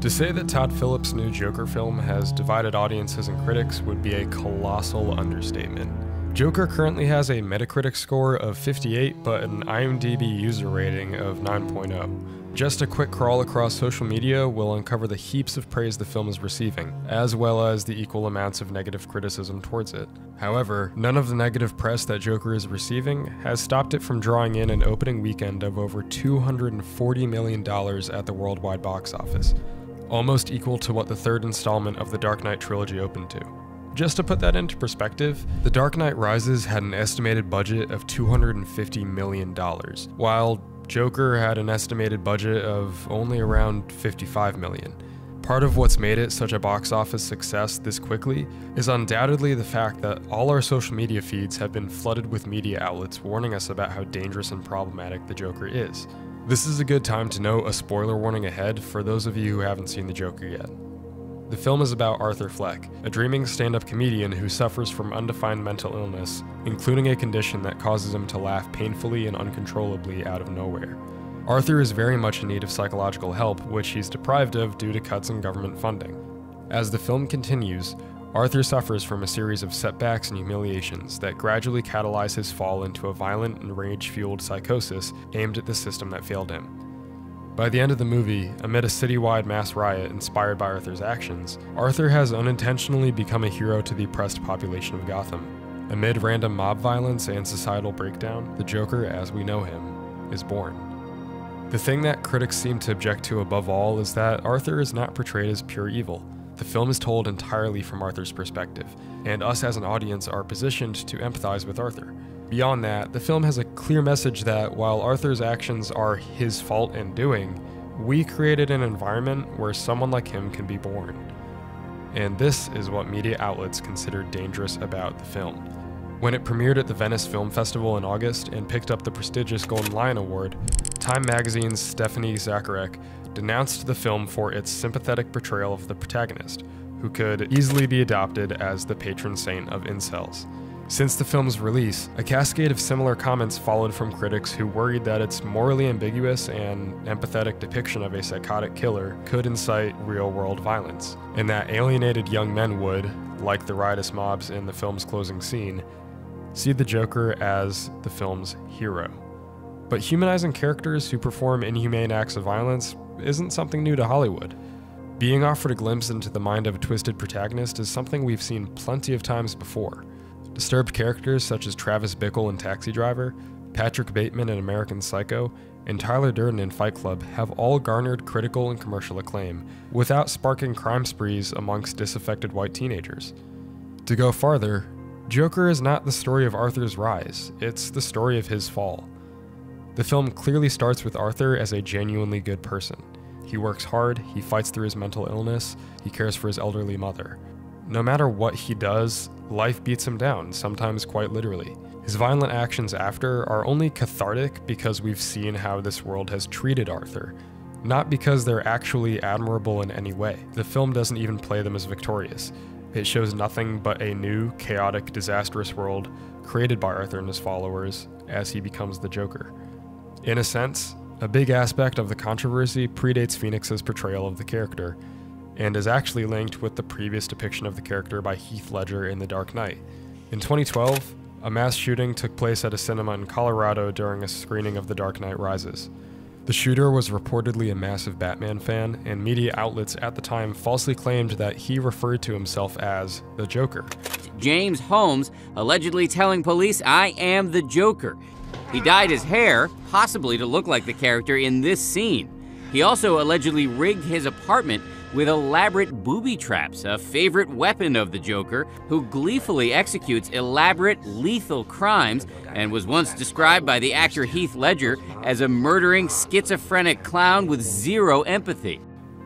To say that Todd Phillips' new Joker film has divided audiences and critics would be a colossal understatement. Joker currently has a Metacritic score of 58, but an IMDb user rating of 9.0. Just a quick crawl across social media will uncover the heaps of praise the film is receiving, as well as the equal amounts of negative criticism towards it. However, none of the negative press that Joker is receiving has stopped it from drawing in an opening weekend of over $240 million at the worldwide box office, almost equal to what the third installment of the Dark Knight trilogy opened to. Just to put that into perspective, The Dark Knight Rises had an estimated budget of $250 million, while Joker had an estimated budget of only around 55 million. Part of what's made it such a box office success this quickly is undoubtedly the fact that all our social media feeds have been flooded with media outlets warning us about how dangerous and problematic the Joker is. This is a good time to note a spoiler warning ahead for those of you who haven't seen the Joker yet. The film is about Arthur Fleck, a dreaming stand up comedian who suffers from undefined mental illness, including a condition that causes him to laugh painfully and uncontrollably out of nowhere. Arthur is very much in need of psychological help, which he's deprived of due to cuts in government funding. As the film continues, Arthur suffers from a series of setbacks and humiliations that gradually catalyze his fall into a violent and rage fueled psychosis aimed at the system that failed him. By the end of the movie, amid a citywide mass riot inspired by Arthur's actions, Arthur has unintentionally become a hero to the oppressed population of Gotham. Amid random mob violence and societal breakdown, the Joker, as we know him, is born. The thing that critics seem to object to above all is that Arthur is not portrayed as pure evil. The film is told entirely from Arthur's perspective, and us as an audience are positioned to empathize with Arthur. Beyond that, the film has a clear message that while Arthur's actions are his fault and doing, we created an environment where someone like him can be born. And this is what media outlets considered dangerous about the film. When it premiered at the Venice Film Festival in August and picked up the prestigious Golden Lion Award, Time magazine's Stephanie Zacharek denounced the film for its sympathetic portrayal of the protagonist, who could easily be adopted as the patron saint of incels. Since the film's release, a cascade of similar comments followed from critics who worried that its morally ambiguous and empathetic depiction of a psychotic killer could incite real world violence, and that alienated young men would, like the riotous mobs in the film's closing scene, see the Joker as the film's hero. But humanizing characters who perform inhumane acts of violence isn't something new to Hollywood. Being offered a glimpse into the mind of a twisted protagonist is something we've seen plenty of times before. Disturbed characters such as Travis Bickle in Taxi Driver, Patrick Bateman in American Psycho, and Tyler Durden in Fight Club have all garnered critical and commercial acclaim, without sparking crime sprees amongst disaffected white teenagers. To go farther, Joker is not the story of Arthur's rise, it's the story of his fall. The film clearly starts with Arthur as a genuinely good person. He works hard, he fights through his mental illness, he cares for his elderly mother. No matter what he does, life beats him down, sometimes quite literally. His violent actions after are only cathartic because we've seen how this world has treated Arthur, not because they're actually admirable in any way. The film doesn't even play them as victorious. It shows nothing but a new, chaotic, disastrous world created by Arthur and his followers as he becomes the Joker. In a sense, a big aspect of the controversy predates Phoenix's portrayal of the character, and is actually linked with the previous depiction of the character by Heath Ledger in The Dark Knight. In 2012, a mass shooting took place at a cinema in Colorado during a screening of The Dark Knight Rises. The shooter was reportedly a massive Batman fan, and media outlets at the time falsely claimed that he referred to himself as the Joker. James Holmes allegedly telling police, I am the Joker. He dyed his hair, possibly to look like the character in this scene. He also allegedly rigged his apartment with elaborate booby traps, a favorite weapon of the Joker, who gleefully executes elaborate, lethal crimes and was once described by the actor Heath Ledger as a murdering, schizophrenic clown with zero empathy.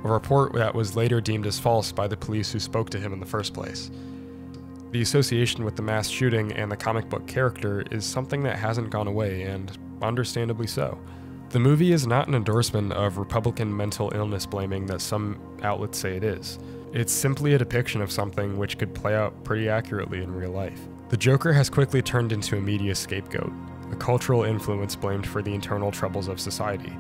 A report that was later deemed as false by the police who spoke to him in the first place. The association with the mass shooting and the comic book character is something that hasn't gone away, and understandably so. The movie is not an endorsement of Republican mental illness blaming that some outlets say it is. It's simply a depiction of something which could play out pretty accurately in real life. The Joker has quickly turned into a media scapegoat, a cultural influence blamed for the internal troubles of society.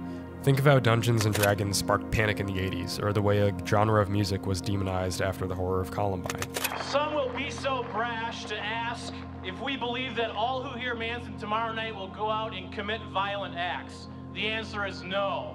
Think of how Dungeons and Dragons sparked panic in the 80s, or the way a genre of music was demonized after the horror of Columbine. Some will be so brash to ask if we believe that all who hear Manson tomorrow night will go out and commit violent acts. The answer is no.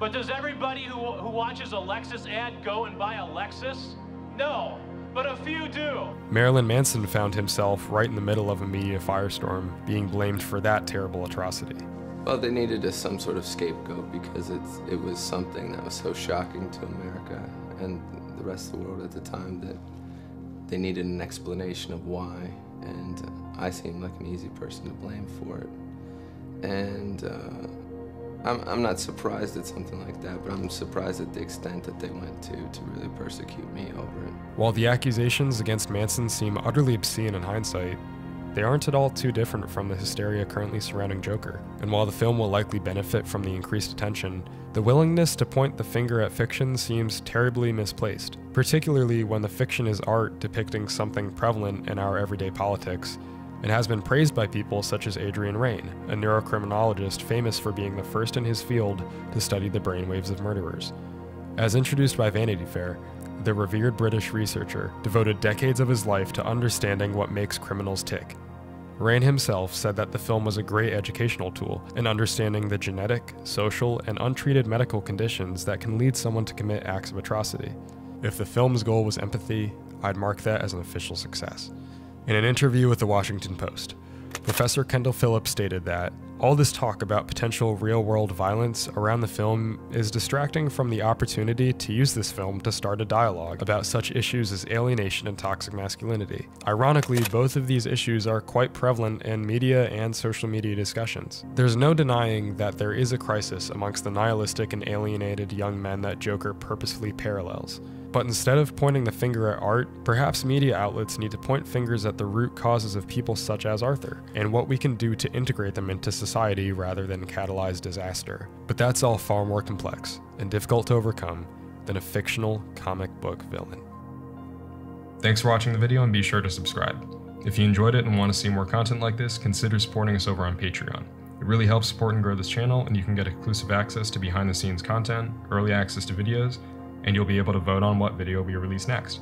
But does everybody who, who watches a Lexus ad go and buy a Lexus? No, but a few do. Marilyn Manson found himself right in the middle of a media firestorm, being blamed for that terrible atrocity. Well, they needed a, some sort of scapegoat because it's, it was something that was so shocking to America and the rest of the world at the time that they needed an explanation of why. And I seemed like an easy person to blame for it. And uh, I'm, I'm not surprised at something like that, but I'm surprised at the extent that they went to to really persecute me over it. While the accusations against Manson seem utterly obscene in hindsight, they aren't at all too different from the hysteria currently surrounding Joker. And while the film will likely benefit from the increased attention, the willingness to point the finger at fiction seems terribly misplaced, particularly when the fiction is art depicting something prevalent in our everyday politics, and has been praised by people such as Adrian Raine, a neurocriminologist famous for being the first in his field to study the brainwaves of murderers. As introduced by Vanity Fair, the revered British researcher devoted decades of his life to understanding what makes criminals tick. Raine himself said that the film was a great educational tool in understanding the genetic, social, and untreated medical conditions that can lead someone to commit acts of atrocity. If the film's goal was empathy, I'd mark that as an official success. In an interview with the Washington Post, Professor Kendall Phillips stated that all this talk about potential real world violence around the film is distracting from the opportunity to use this film to start a dialogue about such issues as alienation and toxic masculinity. Ironically, both of these issues are quite prevalent in media and social media discussions. There's no denying that there is a crisis amongst the nihilistic and alienated young men that Joker purposefully parallels. But instead of pointing the finger at art, perhaps media outlets need to point fingers at the root causes of people such as Arthur, and what we can do to integrate them into society rather than catalyze disaster. But that's all far more complex and difficult to overcome than a fictional comic book villain. Thanks for watching the video and be sure to subscribe. If you enjoyed it and want to see more content like this, consider supporting us over on Patreon. It really helps support and grow this channel, and you can get exclusive access to behind the scenes content, early access to videos, and you'll be able to vote on what video we release next.